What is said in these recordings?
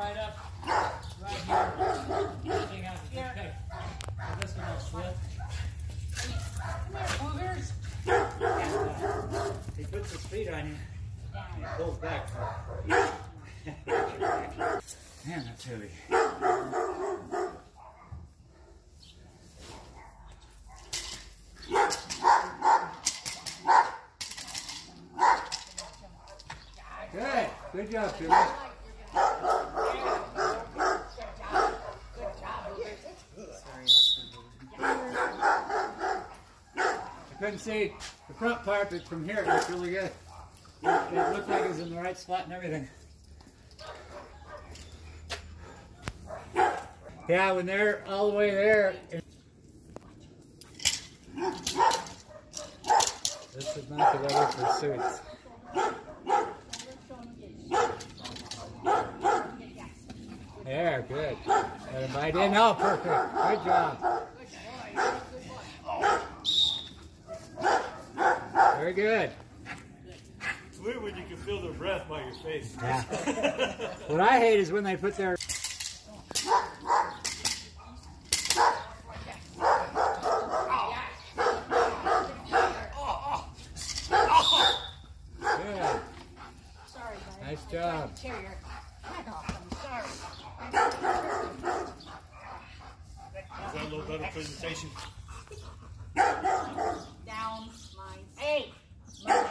right up, right here. Everything else is okay. So this one will slip. Come here, boogers. He puts his feet on you. Down. Pulls back. Man, that's heavy. Good. Good job, Philly. Good job. Good job, boogers. I couldn't see the front part, but from here it looks really good. It, looked like it was in the right spot and everything. Yeah, when they're all the way there. This is not the weather for suits. There, good. Let him in. Oh, perfect. Good job. Very good. It's weird when you can feel their breath by your face. Yeah. What I hate is when they put their Good. Sorry, buddy. Nice job. tried to Tear your head off. I'm sorry. Is that a little better presentation? Down, mine. Hey! Mine.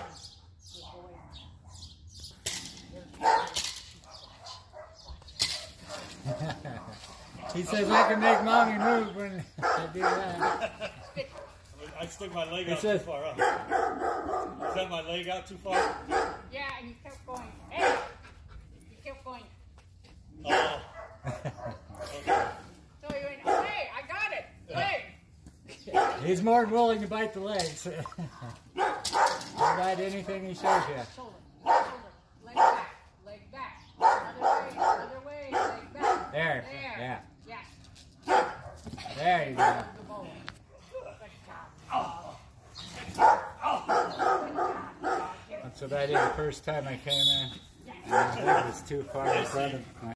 He says I can make mommy move when I do that. I stuck my leg It out too says- far up. Is that my leg out too far? Yeah, and you kept going. Hey! You kept going. Oh. Okay. So you went, oh, hey, I got it. Hey! He's more than willing to bite the legs. Bite anything he shows you. There, yeah. There you go. That's the first time I came in. I was too far in front of my